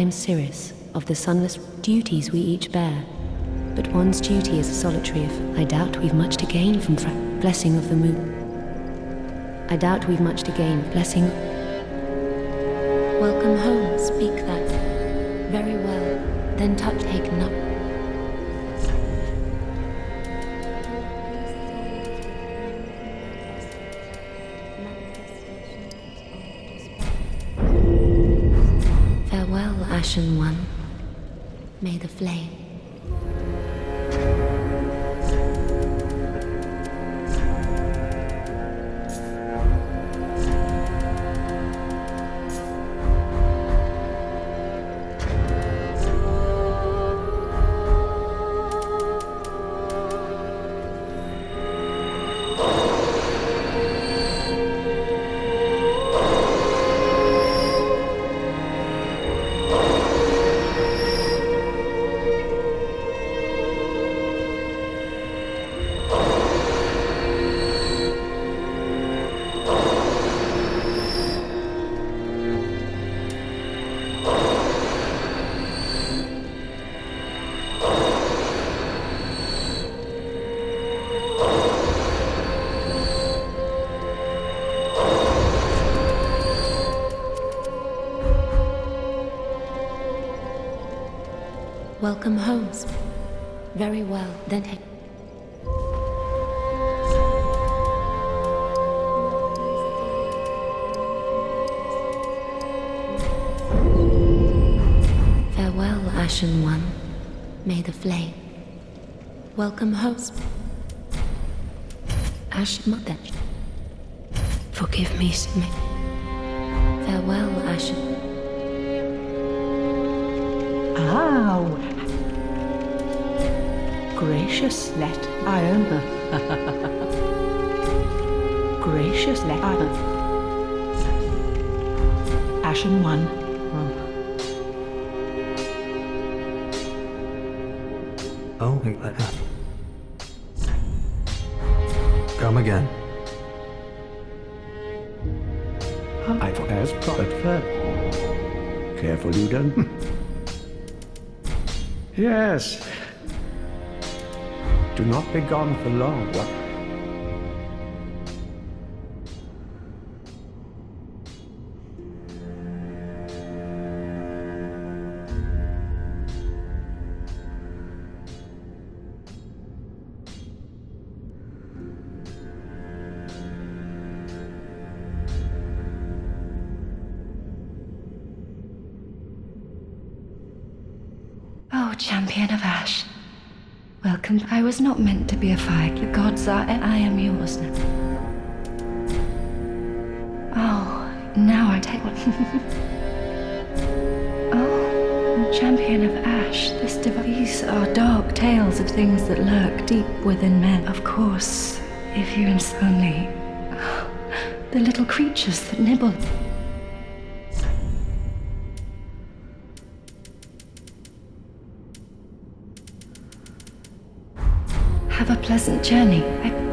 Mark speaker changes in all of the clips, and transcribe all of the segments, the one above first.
Speaker 1: am Sirris, of the sunless duties we each bear. But one's duty is a solitary if I doubt we've much to gain from blessing of the moon. I doubt we've much to gain, blessing. Welcome home, speak that. Very well, then touch taken up. May the flame. Welcome home. sp- Very well, then take. Farewell, Ashen One. May the flame. Welcome home. sp- Ash Mother. Forgive me, Smith. Farewell, Ashen.
Speaker 2: Ow! Gracious let Iona. Gracious let Iona. Ashen one.
Speaker 3: Oh, uh, come again.
Speaker 4: I as prophet first. Careful you don't. yes. Do not be gone for long.
Speaker 5: Oh, champion of Ash. Welcome. I was not meant to be a fire. The gods are, and I am yours now. Oh, now I take what. oh, champion of Ash. This device. These are dark tales of things that lurk deep within men. Of course, if you only. the little creatures that nibble. Have a pleasant journey. I...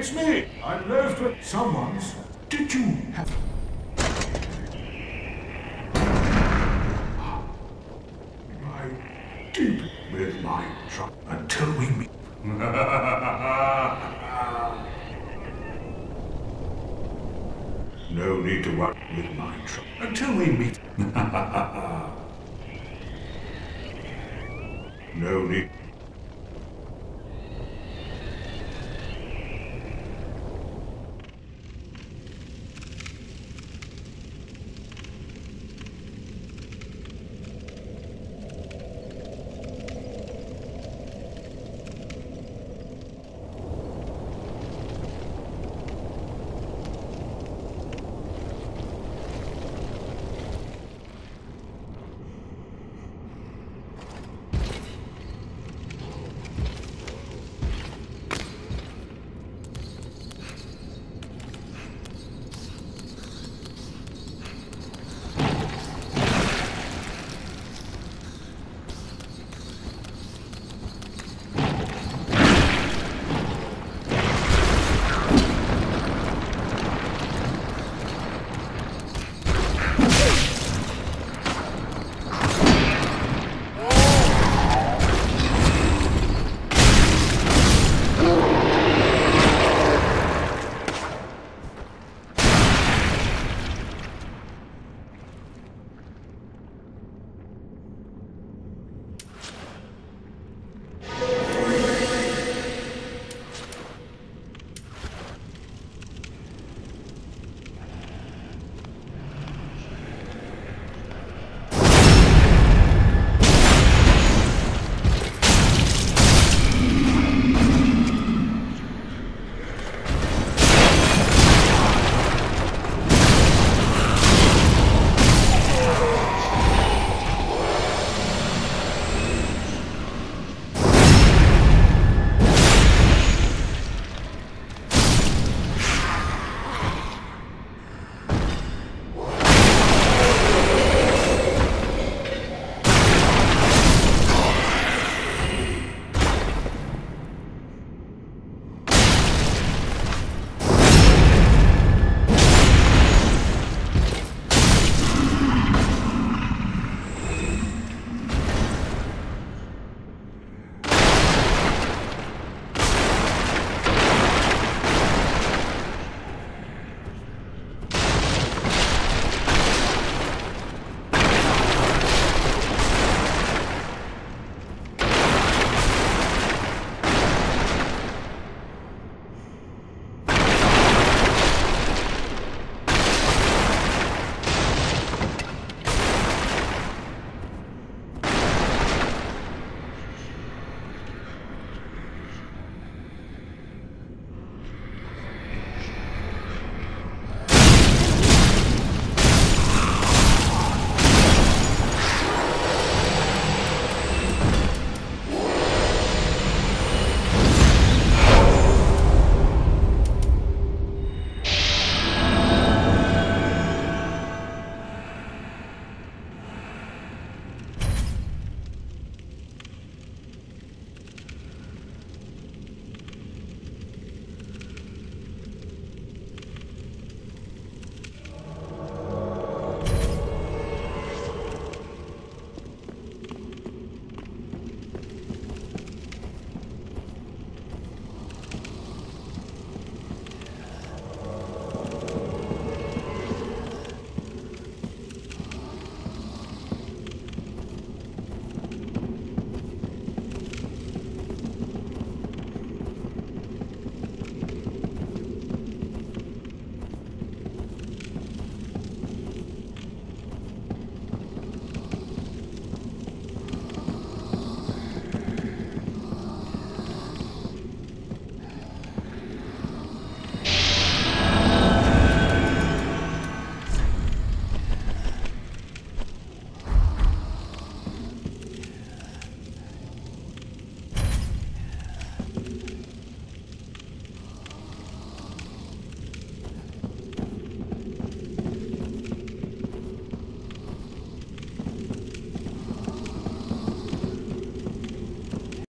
Speaker 6: It's me. I'm loath to someone's. Did you have? My deep with my trouble until we meet. no need to worry with my trouble until we meet. no need.